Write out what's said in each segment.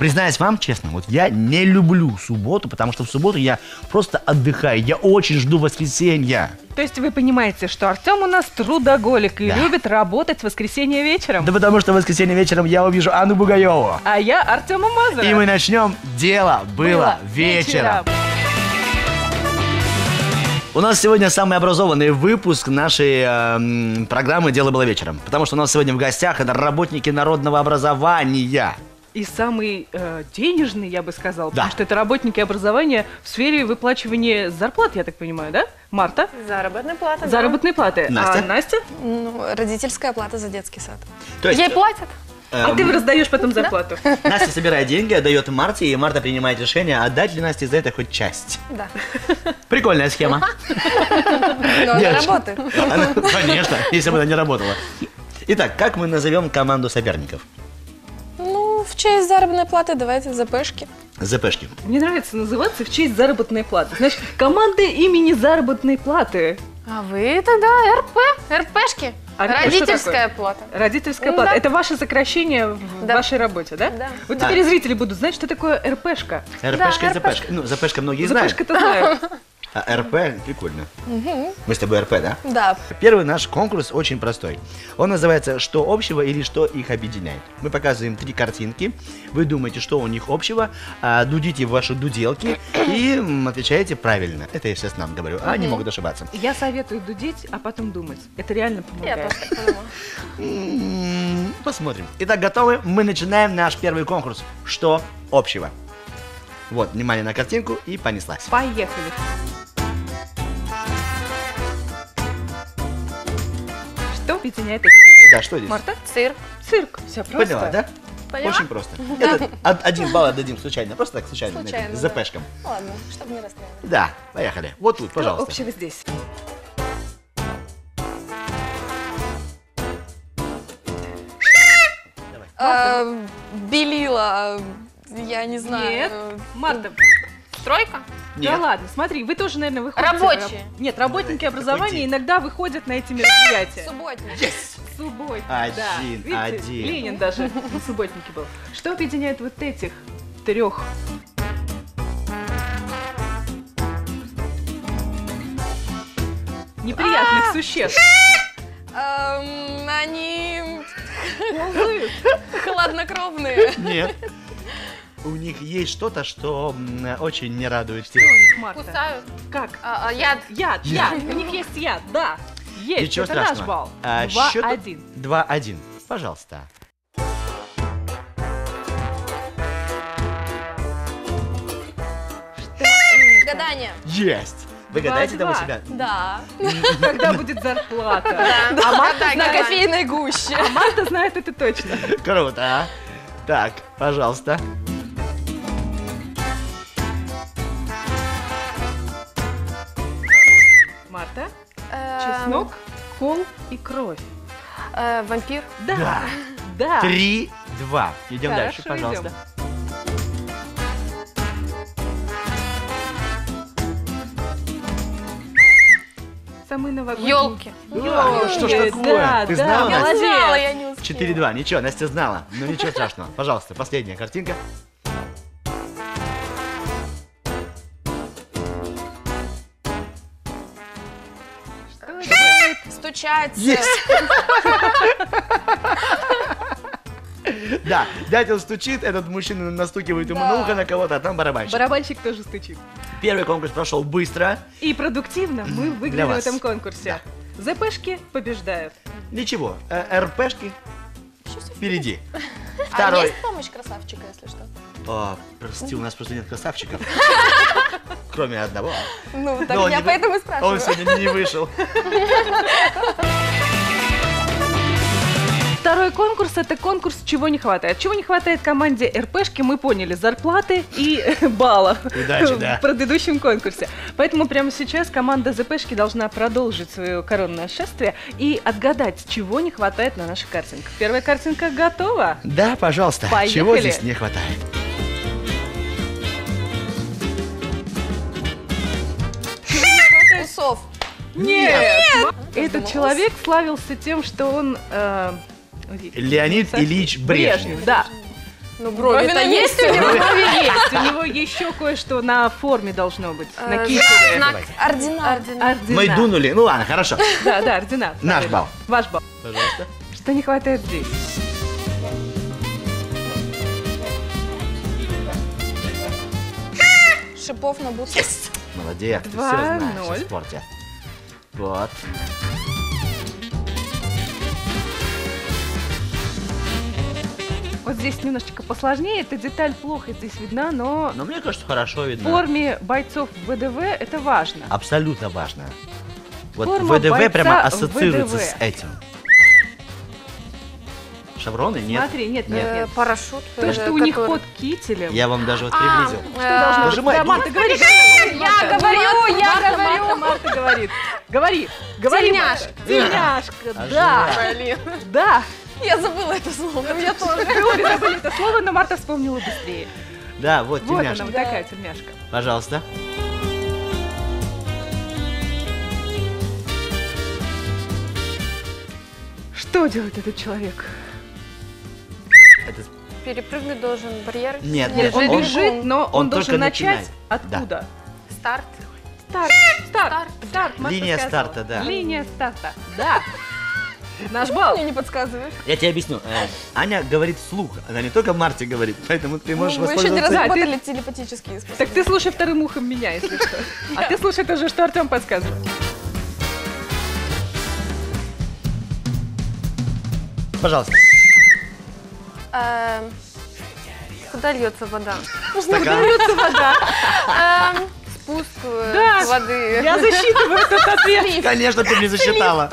Признаюсь вам честно, вот я не люблю субботу, потому что в субботу я просто отдыхаю. Я очень жду воскресенья. То есть вы понимаете, что Артем у нас трудоголик и Да. любит работать в воскресенье вечером. Да потому что в воскресенье вечером я увижу Анну Бугаеву. А я Артема Мазура. И мы начнем «Дело было, вечером». У нас сегодня самый образованный выпуск нашей эм, программы «Дело было вечером». Потому что у нас сегодня в гостях это работники народного образования. И самый э, денежный, я бы сказал, Да. потому что это работники образования в сфере выплачивания зарплат, я так понимаю, да? Марта? Заработная плата. да. Заработные платы. Настя? А Настя? Ну, родительская плата за детский сад. То есть, Ей платят? А эм, ты раздаешь потом зарплату. Настя собирает деньги, отдает Марте, и Марта принимает решение, отдать ли Насте за это хоть часть. Да. Прикольная схема. Но она работает. Конечно, если бы она не работала. Итак, как мы назовем команду соперников? Ну, в честь заработной платы давайте ЗПшки. ЗПшки. Мне нравится называться в честь заработной платы. Значит, команда имени заработной платы. А вы тогда РП, РПшки. А что Родительская плата. Родительская Ну плата. да. Это ваше сокращение в Да. вашей работе, да? Да. Вот Да. теперь и зрители будут знать, что такое РПшка. РПшка и Да, ЗПшка. Ну, ЗПшка многие знают. ЗПшка-то знают. А РП прикольно. Мы с тобой РП, да? Да. Первый наш конкурс очень простой. Он называется «Что общего или что их объединяет?». Мы показываем три картинки, вы думаете, что у них общего, а, дудите в ваши дуделки и м, отвечаете правильно. Это я сейчас нам говорю, а они могут ошибаться. Я советую дудить, а потом думать. Это реально Я помогает. тоже так подумала. М, Посмотрим. Итак, готовы? Мы начинаем наш первый конкурс. Что общего? Вот, внимание на картинку и понеслась. Поехали. Что объединяет этих людей? Да, что здесь? Марта? Цирк. Цирк. Все просто. Поняла, да? Поняла? Очень просто. Это од- один балл отдадим случайно, просто так случайно. Случайно, за да. пешком. Ладно, чтобы не расстраивать. Да, поехали. Вот тут, Что пожалуйста. общего здесь? А, Белила, я не знаю. Нет. э, Марта, Стройка? да Нет. ладно, смотри, вы тоже, наверное, выходите. Рабочие. Нет, работники образования Уйди. иногда выходят на эти мероприятия. Субботник. Субботник, Один, да. Видите, один. Ленин даже на субботнике был. Что объединяет вот этих трех? Неприятных существ. Эм, Они Ползают. хладнокровные. Нет. У них есть что-то, что м, очень не радует Что у всех. них, Марта? Кусают. Как? А, а яд. Яд, яд. У них есть яд, да. Есть, Ничего это страшного. наш балл. А, Два, счет- один. 2-1. Пожалуйста. Гадание. Есть. Вы Два, гадаете там у два. себя? Да. Когда будет зарплата. А Марта на знает. кофейной гуще. А Марта знает это точно. Круто, а? Так, пожалуйста. Кол и кровь. э, Вампир. Да, Да. да. 3-2. Идем дальше, Хорошо, пожалуйста. идем. Самый новогодний. Елки. А, что ж такое? Да, Ты да, знала, Настя? молодец. Знала, я не успела. 4-2. Ничего, Настя знала. Ну ничего страшного. Пожалуйста, последняя картинка. Это? Стучаться. Есть! Да, дятел стучит, этот мужчина настукивает ему на ухо на кого-то, а там барабанщик. Барабанщик тоже стучит. Первый конкурс прошел быстро. И продуктивно мы выиграли в этом конкурсе. ЗПшки побеждают. Ничего, э, РПшки впереди. А Второй. есть помощь красавчика, если что? О, прости, у нас просто нет красавчиков. Кроме одного. Ну, так Но он я не поэтому и Он спрашиваю. сегодня не вышел. Второй конкурс это конкурс «Чего не хватает». Чего не хватает команде РПшки, мы поняли, зарплаты и баллов Удачи, да. в предыдущем конкурсе. Поэтому прямо сейчас команда ЗПшки должна продолжить свое коронное шествие и отгадать, чего не хватает на наших картинках. Первая картинка готова. Да, пожалуйста. Поехали. Чего здесь не хватает? Усов. Нет! Этот Думала, человек славился тем, что он... э, Леонид Ильич Брежнев. да. Ну, брови-то Брови есть у него. Брови есть. У него еще кое-что на форме должно быть. Э, На кителе. знак Давай. ордена. Ордена. Мы дунули. Ну ладно, хорошо. Да, да, ордена. Наш балл. Ваш балл. Пожалуйста. Что не хватает здесь? Шипов на бутсах. Молодец, ты все знаешь о спорте. Вот. Вот здесь немножечко посложнее. Эта деталь плохо здесь видна, но Но мне кажется, хорошо в видно. форме бойцов ВДВ это важно. Абсолютно важно. Вот Форма ВДВ прямо ассоциируется ВДВ. с этим. Шевроны? Нет. Смотри, нет, нет, Э, нет. Парашют. То, э, что у них который- под кителем. Я вам даже вот А, приблизил. э, Что должно быть? Нажимай, Да, ну. Марта, говори. Я говорю, я Марта, говорю. Марта, Марта говорит. Говори, говори. Тельняшка. Тельняшка, да, Блин, да. я забыла это слово. Я тоже. Обе забыли это слово, но Марта вспомнила быстрее. Да, вот Вот она, тельняшка. вот Да. такая тельняшка. Пожалуйста. Что делает этот человек? Это... Перепрыгнуть должен барьер. Нет, Не нет, Он он- бежит, но он, он должен начать начинает. откуда? Старт. Старт, старт, старт. Линия сказала. старта, да. Линия старта, да. Наш балл. Мне не подсказываешь. Я тебе объясню. Э, Аня говорит вслух, она не только Марте говорит, поэтому ты можешь Ну, Вы еще не воспользоваться... разработали телепатические способности. Так ты слушай вторым ухом меня, если что. А ты слушай тоже, что Артем подсказывает. Пожалуйста. Эм, Куда льется вода? Стакан. Льется вода. Спуск э, Да. воды. Я засчитываю этот ответ. Конечно, ты не засчитала.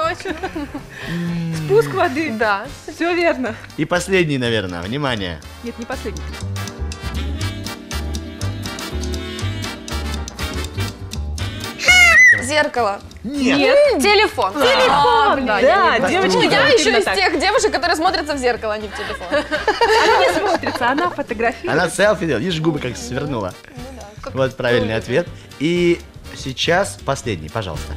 Спуск воды. Да. Все верно. И последний, наверное, внимание. Нет, не последний. Зеркало. Нет. Нет. Телефон. Телефон, да, да, я не- девочки Ну, я делают еще из так. тех девушек, которые смотрятся в зеркало, а не в телефон. Она не смотрится, она фотографирует. Она селфи делает. Видишь, губы как свернула. Вот правильный ответ. И сейчас последний, пожалуйста.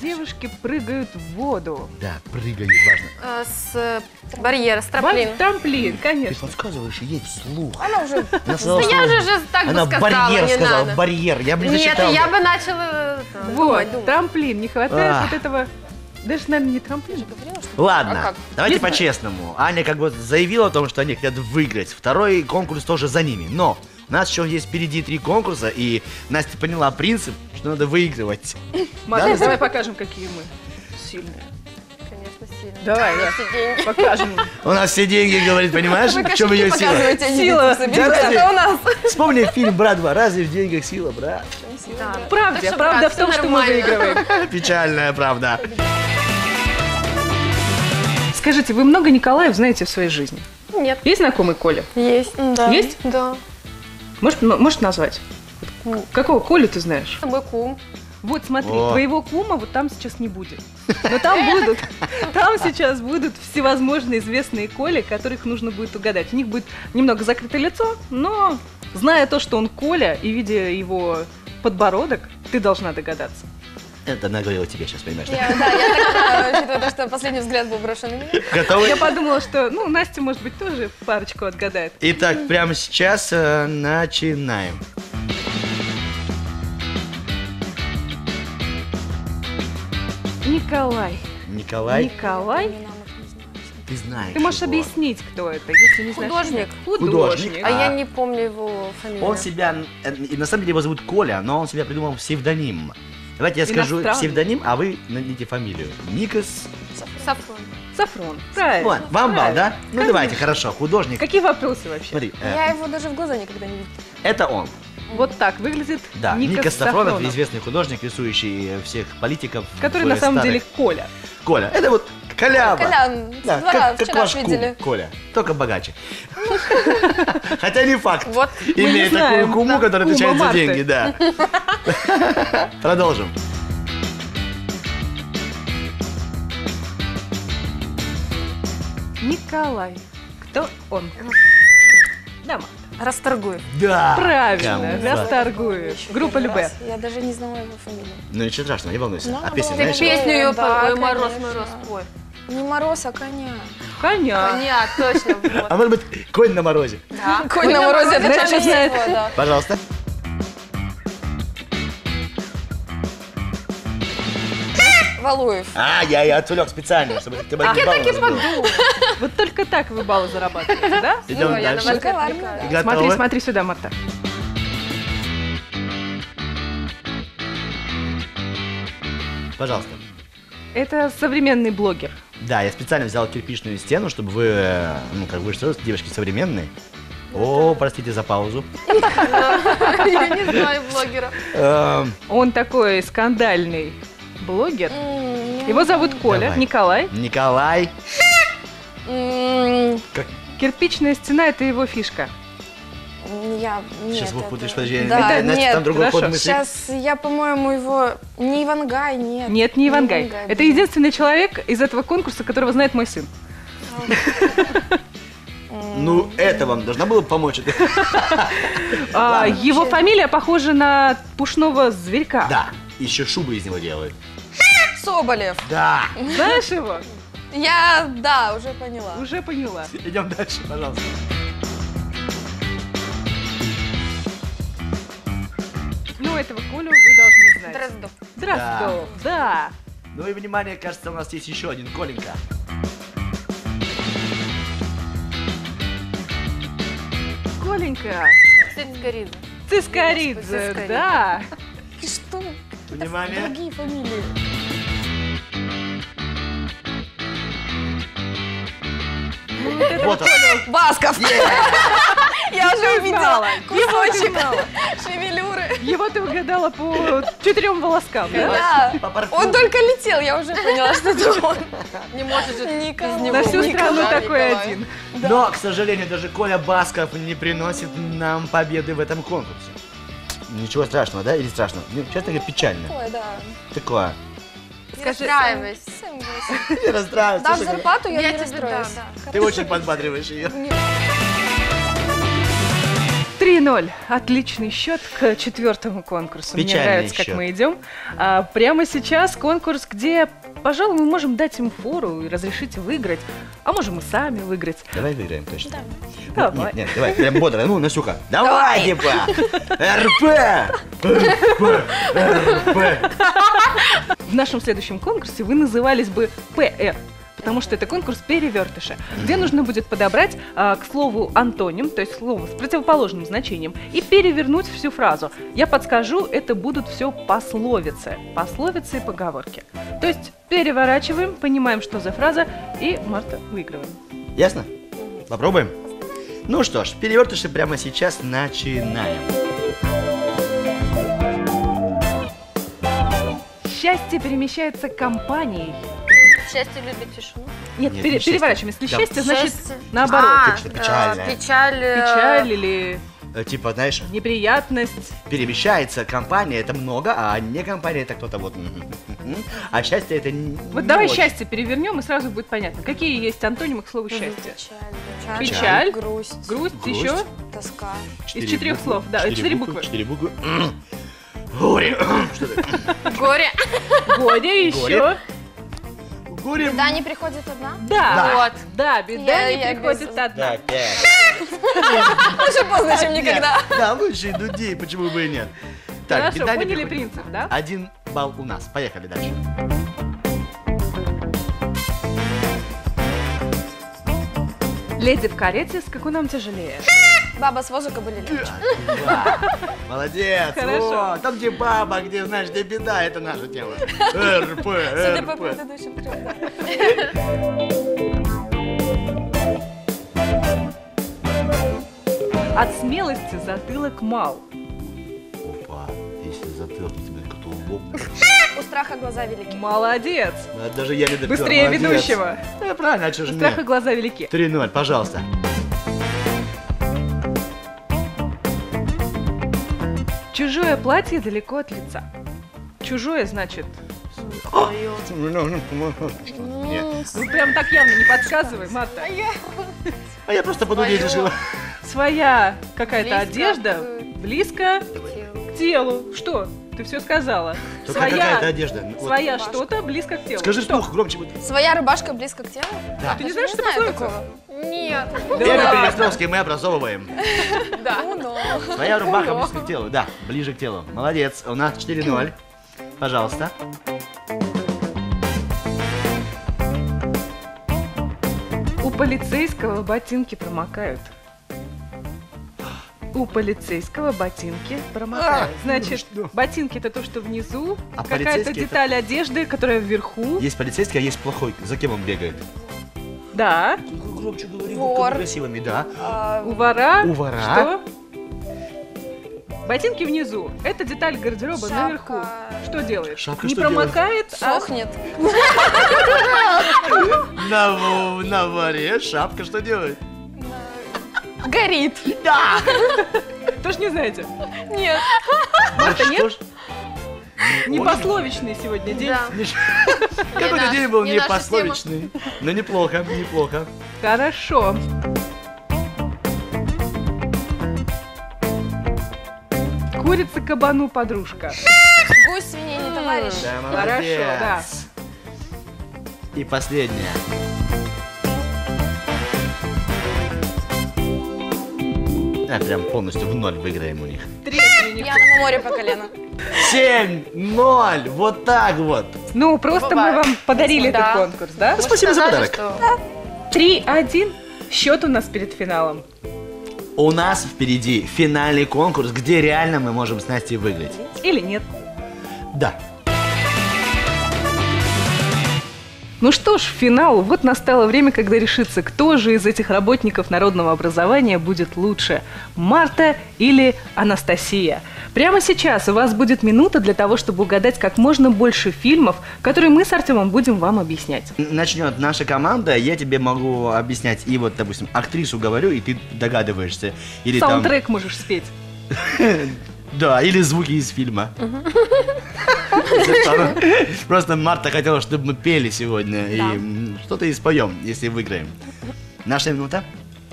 Девушки прыгают в воду. Да, прыгай, важно. Э, С барьера, с трамплин. Трамплин, Ты конечно. подсказываешь, едь вслух. Она уже... Она сказала, Да я что- же так бы Она сказала, барьер не сказала, надо. барьер. Я бы не Нет, я бы начала э, Вот, думать, думать. трамплин. Не хватает вот этого... Даже, наверное, не трамплин. Ладно, А давайте Не знаю. по-честному. Аня как бы заявила о том, что они хотят выиграть. Второй конкурс тоже за ними. Но у нас еще есть впереди три конкурса, и Настя поняла принцип, что надо выигрывать. Да? давай покажем, какие мы сильные. Сильно. Давай, да. Все деньги. Покажем. У нас все деньги, говорит, понимаешь? В чем ее сила? Сила. разве? у нас. Вспомни фильм «Брат 2». Разве в деньгах сила, брат? Да. Правда, правда брат, в том, что мы выигрываем. Печальная правда. Скажите, вы много Николаев знаете в своей жизни? Нет. Есть знакомый Коля? Есть. Да. Есть? Да. Может, может назвать? Какого Колю ты знаешь? Мой кум. Вот смотри, О. твоего кума вот там сейчас не будет. Но там будут, там сейчас будут всевозможные известные Коли, которых нужно будет угадать. У них будет немного закрытое лицо, но зная то, что он Коля, и видя его подбородок, ты должна догадаться. Это она говорила тебе сейчас, понимаешь? да? Я, да, я так, учитывая то, что последний взгляд был брошен на меня. Готовы? Я подумала, что, ну, Настя, может быть, тоже парочку отгадает. Итак, прямо сейчас э, начинаем. Николай. Николай, Николай. ты знаешь Ты можешь его. объяснить, кто это, если не знаешь. Художник. Художник. Художник. А, А. я не помню его фамилию. Он себя, э, и на самом деле его зовут Коля, но он себя придумал псевдоним. Давайте я скажу псевдоним, а вы найдите фамилию. Никос. Сафрон. Сафрон. Правильно. Вот, вам бал, да? Ну Конечно. давайте, хорошо. Художник. Какие вопросы вообще? Смотри, э, Я его даже в глаза никогда не видела. это он. Вот так выглядит Да, Никос Сафронов, Сафронов, известный художник, рисующий э, всех политиков. который на самом старых. деле Коля. Коля. Это вот Коляба. Колян, с Да, двора как, как вчера ваш кум, видели. Коля. Только богаче. Хотя не факт. Вот. Имея такую куму, которая отвечает за деньги, да. Продолжим. Николай. Кто он? Да, Марта. Расторгуев. Да. Правильно, Кому? Расторгуев. Группа Любе. Я даже не знала его фамилию. Ну ничего страшного, не волнуйся. Ну, а песню знаешь? Песню ее Да, по- «Ой, мороз, мороз, ой. Не мороз, а коня. Коня. Коня, точно. А может быть, конь на морозе? Да. Конь на морозе, это тоже знает. его, да. Пожалуйста. Валуев. А, я и отвлек специально, чтобы ты бы не баловалась. Вот только так вы баллы зарабатываете, да? Идем я дальше. Смотри, смотри сюда, Марта. Пожалуйста. Это современный блогер. Да, я специально взял кирпичную стену, чтобы вы, э, ну, как вы что, девочки современные. О, простите за паузу. Я не знаю блогера. Эм, Он такой скандальный блогер. Его зовут Коля, Давай. Николай. Николай. Кирпичная стена – это его фишка. Я... Сейчас нет, вы это- путаешь, подожди, Да, Настя, нет, там другой ход хорошо. мысли. Сейчас я, по-моему, его... Не Ивангай, нет. Нет, не Ивангай. Ивангай, Это блин. единственный человек из этого конкурса, которого знает мой сын. Ну, это вам должна была помочь. это? А, его фамилия похожа на пушного зверька. Да, еще шубы из него делают. Соболев. Да. Знаешь его? Я, да, уже поняла. Уже поняла. Идем дальше, пожалуйста. Ну, этого Колю вы должны знать. Дроздов. Дроздов, да. Ну и внимание, кажется, у нас есть еще один Коленька. Коленька. Цискоридзе, Цискоридзе. да. И что? Внимание. Другие фамилии. Вот он. Басков. Я уже увидела кусочек шевелюры. Его ты угадала по четырем волоскам, да? Он только летел, я уже поняла, что это он. Не может же Никого. На всю страну такой один. Но, к сожалению, даже Коля Басков не приносит нам победы в этом конкурсе. Ничего страшного, да? Или страшного? Ну, честно говоря, печально. Ой, да. Такое. Не расстраивайся. Всем восемь. Не расстраивайся. Слушай, зарплату, я Я не тебе расстроюсь. дам, да. Ты очень подбадриваешь ее. 3-0. Отличный счет к четвертому конкурсу. Мне Печальный нравится, как счет. мы идем. А, прямо сейчас конкурс, где, пожалуй, мы можем дать им фору и разрешить выиграть. А можем и сами выиграть. Давай выиграем, точно. Давай. Нет, нет, давай, прям бодро. Ну, Насюха. Давай, типа. РП! РП! РП! В нашем следующем конкурсе вы назывались бы ПР. Потому что это конкурс перевертыша, где нужно будет подобрать а, к слову антоним, то есть слово с противоположным значением, и перевернуть всю фразу. Я подскажу, это будут все пословицы. Пословицы и поговорки. То есть переворачиваем, понимаем, что за фраза, и Марта выигрываем. Ясно? Попробуем? Ну что ж, перевертыши прямо сейчас начинаем. Счастье перемещается компанией. Счастье любит тишину. Нет, Нет, пере- не переворачиваем. Если Да. счастье, значит Счастье. наоборот. А, э, печальное. Печаль. э, Печаль или Э, Типа, знаешь, неприятность. перемещается компания, это много, а не компания, это кто-то вот. А счастье это не Вот давай очень. счастье перевернем, и сразу будет понятно. Какие есть антонимы к слову счастье? Печаль. Печаль. Грусть. Грусть, Грусть. еще Тоска. из четырех буквы, слов. Да, четыре буквы. Четыре буквы. Горе. Что это? Горе. горе еще. Горе. Да, не приходит одна? Да. Вот. Да, беда не приходит одна. Лучше поздно, чем никогда. Да, лучше дудей, почему бы и нет. Так, Хорошо, беда не поняли принцип, да? Один балл у нас. Поехали дальше. Леди в карете, скакуном тяжелее. Баба с возу кобыли легче. Молодец. Хорошо. О, там, где баба, где, знаешь, где беда, это наша тема. РП, Судя по РП. предыдущим трем. да. От смелости затылок мал. Опа, если затылок тебе как-то лоб. У страха глаза велики. Молодец. Даже я не допер. Быстрее молодец. ведущего. Да, правильно, а что У же страха мне? глаза велики. 3-0, пожалуйста. Чужое платье далеко от лица. Чужое значит Нет. Ну прям так явно не подсказывай, Марта. А я просто подудеть решила. Своя какая-то одежда близко к телу. Что? Ты все сказала. Только какая-то одежда. Вот. своя Рубашка. что-то близко к телу. Скажи что? вслух, громче. Своя рубашка близко к телу? Да. Ты не знаешь, что пословица? Нет. Первый Перестровский мы образовываем. Ну, ну. Твоя рубаха близко к телу. Да, ближе к телу. Молодец. У нас 4-0. Пожалуйста. У полицейского ботинки промокают. У полицейского ботинки промокают. А, Значит, ну что? ботинки это то, что внизу, А какая-то полицейский это- деталь одежды, которая вверху. Есть полицейский, а есть плохой. За кем он бегает? Да. Громче говори, Вор. красивыми, да. А, У вора. У вора. Что? Ботинки внизу. Это деталь гардероба Шапка. наверху. Что делаешь? Шапка Не что промокает, а Сохнет. На, на воре шапка что делает? Горит. Да! тоже не знаете. Нет. Марта, нет? что ж, Не Ой. пословичный сегодня день. Да. Какой-то день был не не наша пословичный. Но неплохо, неплохо. Хорошо. Курица кабану подружка. Гусь свиней не товарищ. Да, Хорошо, да. И последняя. А, прям полностью в ноль выиграем у них. Третья не- Я на море по колено. 7-0! Вот так вот! Ну, просто мы Бывает. вам подарили Да. этот конкурс, да? Спасибо за подарок. что 3-1. Счет у нас перед финалом. У нас впереди финальный конкурс, где реально мы можем с Настей выиграть. Или нет? Да. Ну что ж, финал. Вот настало время, когда решится, кто же из этих работников народного образования будет лучше. Марта или Анастасия. Прямо сейчас у вас будет минута для того, чтобы угадать как можно больше фильмов, которые мы с Артемом будем вам объяснять. Начнет наша команда, я тебе могу объяснять, и вот, допустим, актрису говорю, и ты догадываешься. Или там... Саундтрек можешь спеть. Да, или звуки из фильма. Просто Марта хотела, чтобы мы пели сегодня, и что-то и споем, если выиграем. Наша минута?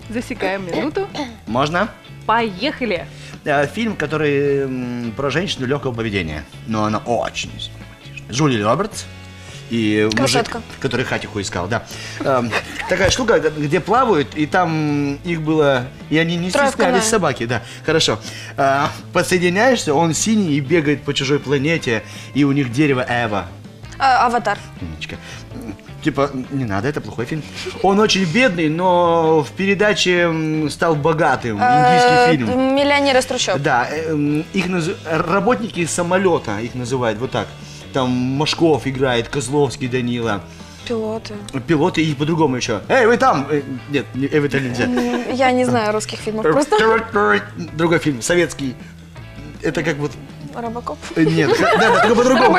Засекаем минуту. Можно? Поехали! Э, Фильм, который про женщину легкого поведения, но она очень. Джули Робертс и мужик, который Хатиху искал, да. Такая штука, где плавают, и там их было, и они не стеснялись канае. собаки, да. Хорошо. Э, Подсоединяешься, он синий и бегает по чужой планете, и у них дерево Эва. А, аватар. Умничка. Типа, не надо, это плохой фильм. Он очень бедный, но в передаче стал богатым. Э, Индийский фильм. Миллионер из трущоб. Да, э, их наз- работники самолета их называют вот так. Там Машков играет, Козловский Данила. Пилоты. Пилоты и по-другому еще. Эй, вы там! Э, Нет, не- э, это нельзя. Я не знаю русских фильмов. Просто Другой фильм, советский. Это как вот... Робокоп. э, Нет, да, да, только по-другому.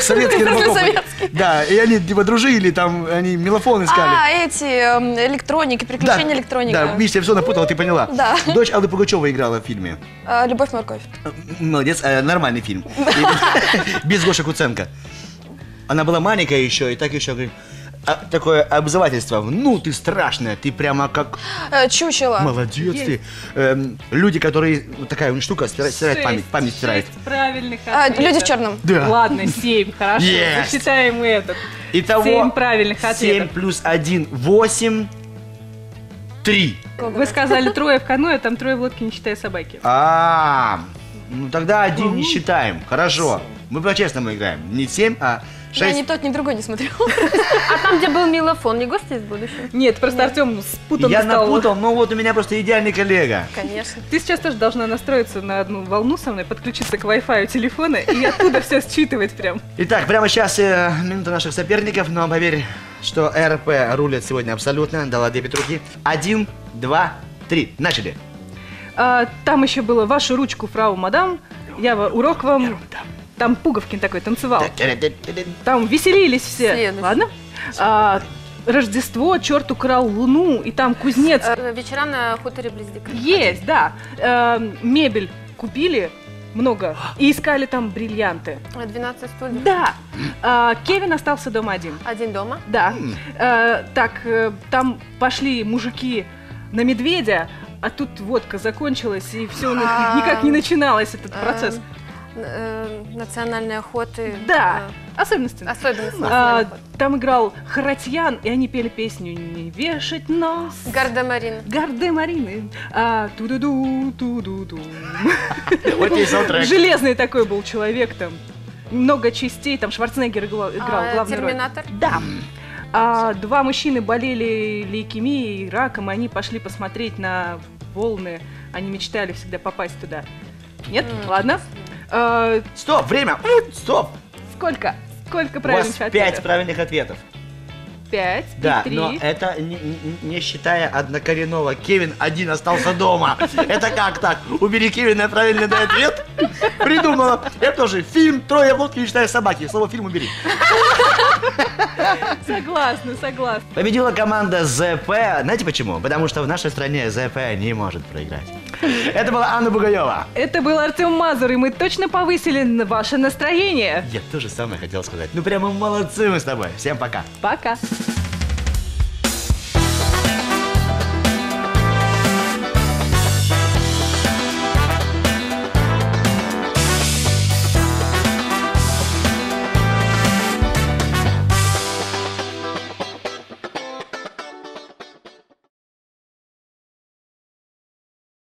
Советский Робокоп. Советский. Да, и они типа дружили, там они мелофон искали. А, эти эм, электроники, приключения электроника. Да, Миша, я все напутала, ты поняла. Да. Дочь Аллы Пугачева играла в фильме. А, Любовь, морковь. Молодец, э, нормальный фильм. И- Без Гоши Куценко. Она была маленькая еще, и так еще говорит, а, такое обзывательство. Ну, ты страшная, ты прямо как... Э, Чучело. Молодец ты. Эм, люди, которые... Вот такая вот штука, стирает, стирает память, Шесть. память стирает. Шесть правильных А, ответа. Люди в черном. Да. Ладно, семь, хорошо. Есть. Засчитаем и этот. Итого... Семь правильных 7 ответов. плюс 1, 8, 3. Вы сказали трое в каноэ, там трое в лодке, не считая собаки. А, ну тогда один не считаем. Хорошо. Мы по-честному играем. Не 7, а Я 6. ни тот, ни другой не смотрел. А там, где был Милофон, не гости из будущего? Нет, просто Артем спутан Я напутал, но вот у меня просто идеальный коллега. Конечно. Ты сейчас тоже должна настроиться на одну волну со мной, подключиться к Wi-Fi телефона и оттуда все считывать прям. Итак, прямо сейчас э, минута наших соперников, но поверь, что РП рулит сегодня абсолютно. Дала две петруки. Один, два, три. Начали. А, там еще было вашу ручку, фрау мадам. Я урок вам. Там Пуговкин такой танцевал. Там веселились все. Следующий. Ладно? А, Рождество, черт украл луну, и там кузнец. Э, Вечера на хуторе близ. Есть, да. Э, мебель купили, много. И искали там бриллианты. 12 стульев. Да. А, Кевин остался дома один. Один дома. Да. Э, так, э, там пошли мужики на медведя, а тут водка закончилась, и все А, никак не начиналось этот процесс. Э, национальной охоты. Да, э, особенности. Особенности А, охоты. там играл Харатьян, и они пели песню «Не вешать нос». Гардемарин. Гарды Марины. А, ту-ду-ду, ту-ду-ду. Вот и саундтрек. Железный такой был человек там. Много частей, там Шварценеггер играл, играл А, главную роль. Терминатор. Да. А, два мужчины болели лейкемией, раком, они пошли посмотреть на волны. Они мечтали всегда попасть туда. Нет? М. Ладно. А, Стоп, время. Стоп. сколько? Сколько У вас правильных пять ответов? правильных ответов. Пять Да, и три. но это не, не- считая однокоренного. Кевин один остался дома. Это как так? Убери Кевина, правильный дай ответ? Придумала. Это тоже фильм «Трое в лодке, не считая собаки». Слово фильм убери. Согласна, согласна. Победила команда ЗП. Знаете почему? Потому что в нашей стране ЗП не может проиграть. Это была Анна Бугаева. Это был Артем Мазур, и мы точно повысили ваше настроение. Я тоже самое хотел сказать. Ну прямо молодцы мы с тобой. Всем пока. Пока.